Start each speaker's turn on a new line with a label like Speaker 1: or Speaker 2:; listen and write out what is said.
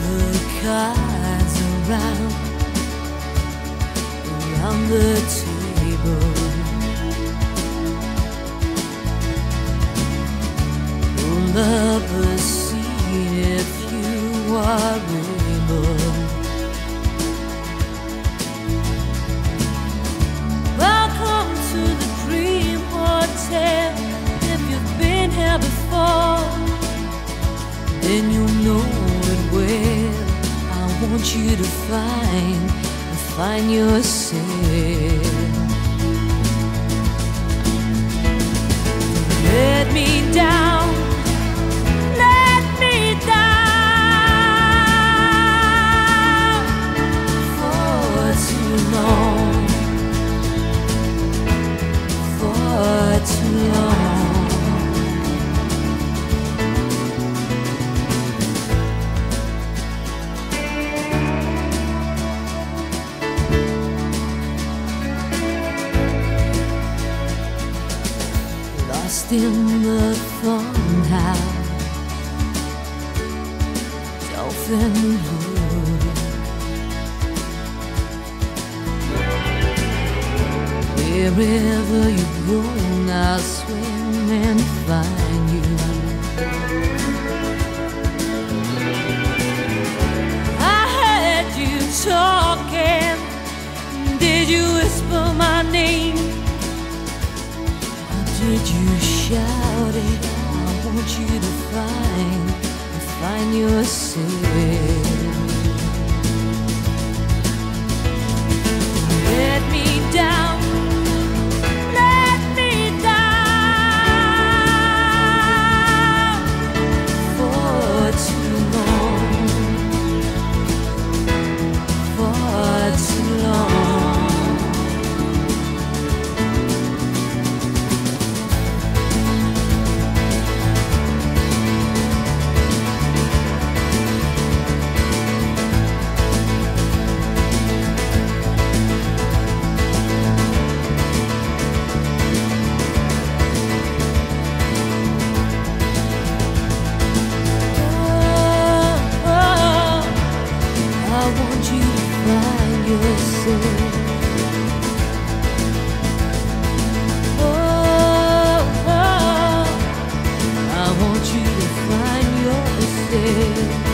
Speaker 1: the cards around, around the table. want you to find, find yourself. Let me down. lost in the funhouse Dolphin blue. Wherever you go, I'll swim and find you did you shout it? I want you to find, find your cigarette. wasted